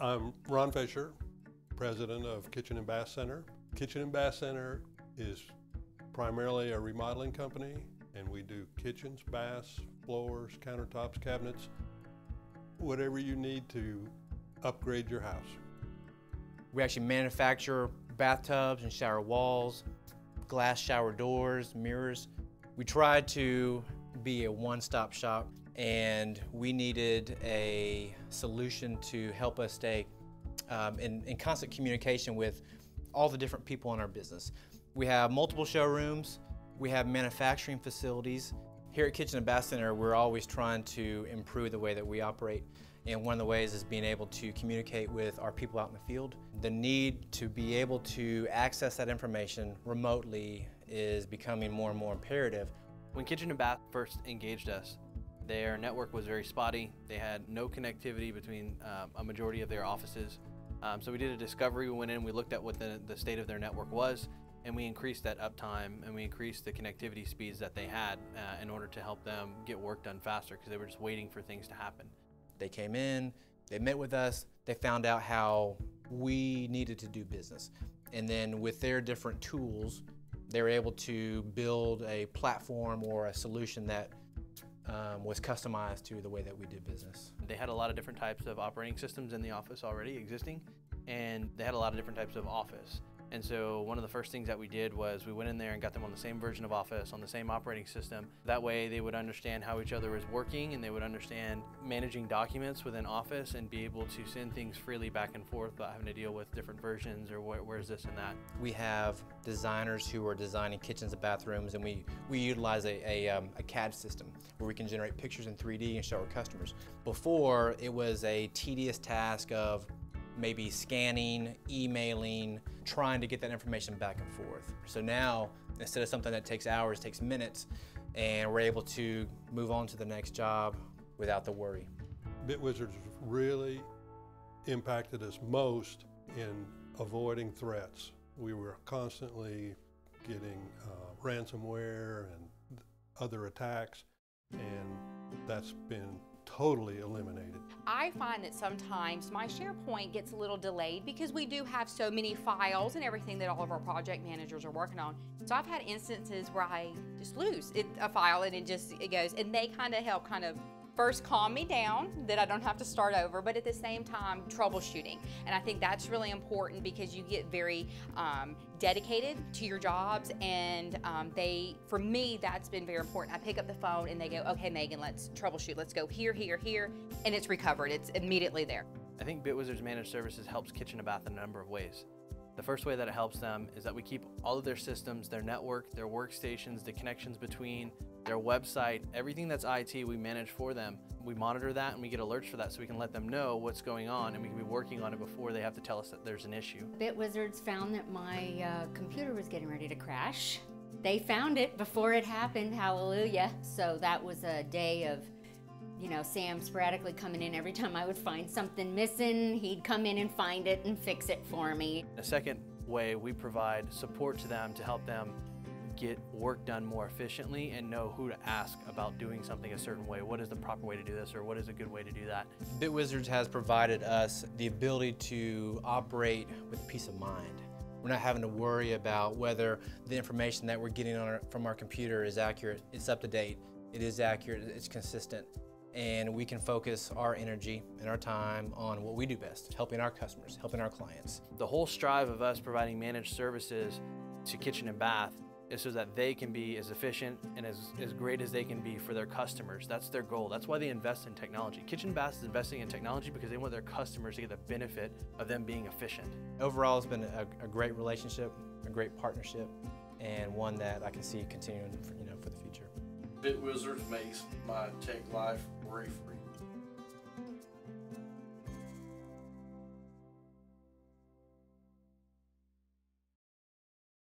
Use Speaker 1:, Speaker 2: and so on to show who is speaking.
Speaker 1: I'm Ron Fisher, president of Kitchen and Bath Center. Kitchen and Bath Center is primarily a remodeling company, and we do kitchens, baths, floors, countertops, cabinets, whatever you need to upgrade your house.
Speaker 2: We actually manufacture bathtubs and shower walls, glass shower doors, mirrors. We try to be a one-stop shop and we needed a solution to help us stay um, in, in constant communication with all the different people in our business. We have multiple showrooms, we have manufacturing facilities. Here at Kitchen and Bath Center, we're always trying to improve the way that we operate. And one of the ways is being able to communicate with our people out in the field. The need to be able to access that information remotely is becoming more and more imperative.
Speaker 3: When Kitchen and Bath first engaged us, their network was very spotty. They had no connectivity between um, a majority of their offices. Um, so we did a discovery, we went in, we looked at what the, the state of their network was, and we increased that uptime and we increased the connectivity speeds that they had uh, in order to help them get work done faster because they were just waiting for things to happen.
Speaker 2: They came in, they met with us, they found out how we needed to do business. And then with their different tools, they were able to build a platform or a solution that um, was customized to the way that we did business.
Speaker 3: They had a lot of different types of operating systems in the office already existing, and they had a lot of different types of office. And so one of the first things that we did was we went in there and got them on the same version of Office, on the same operating system. That way they would understand how each other was working and they would understand managing documents within Office and be able to send things freely back and forth without having to deal with different versions or where, where's this and that.
Speaker 2: We have designers who are designing kitchens and bathrooms and we, we utilize a, a, um, a CAD system where we can generate pictures in 3D and show our customers. Before, it was a tedious task of maybe scanning, emailing, trying to get that information back and forth. So now, instead of something that takes hours, takes minutes, and we're able to move on to the next job without the worry.
Speaker 1: BitWizards really impacted us most in avoiding threats. We were constantly getting uh, ransomware and other attacks, and that's been totally eliminated.
Speaker 4: I find that sometimes my SharePoint gets a little delayed because we do have so many files and everything that all of our project managers are working on. So I've had instances where I just lose it, a file and it just it goes, and they kind of help kind of first calm me down that I don't have to start over, but at the same time, troubleshooting. And I think that's really important because you get very um, dedicated to your jobs. And um, they, for me, that's been very important. I pick up the phone and they go, okay, Megan, let's troubleshoot. Let's go here, here, here. And it's recovered. It's immediately there.
Speaker 3: I think BitWizards Managed Services helps Kitchen and Bath in a number of ways. The first way that it helps them is that we keep all of their systems, their network, their workstations, the connections between their website, everything that's IT we manage for them. We monitor that and we get alerts for that so we can let them know what's going on and we can be working on it before they have to tell us that there's an issue.
Speaker 5: BitWizards found that my uh, computer was getting ready to crash. They found it before it happened, hallelujah. So that was a day of you know, Sam sporadically coming in every time I would find something missing, he'd come in and find it and fix it for me.
Speaker 3: The second way we provide support to them to help them get work done more efficiently and know who to ask about doing something a certain way. What is the proper way to do this or what is a good way to do that?
Speaker 2: BitWizards has provided us the ability to operate with peace of mind. We're not having to worry about whether the information that we're getting our, from our computer is accurate, it's up to date, it is accurate, it's consistent and we can focus our energy and our time on what we do best, helping our customers, helping our clients.
Speaker 3: The whole strive of us providing managed services to kitchen and bath is so that they can be as efficient and as, as great as they can be for their customers. That's their goal. That's why they invest in technology. Kitchen Bath is investing in technology because they want their customers to get the benefit of them being efficient.
Speaker 2: Overall, it's been a, a great relationship, a great partnership, and one that I can see continuing for, you know, for the future.
Speaker 6: BitWizards makes my tech life free.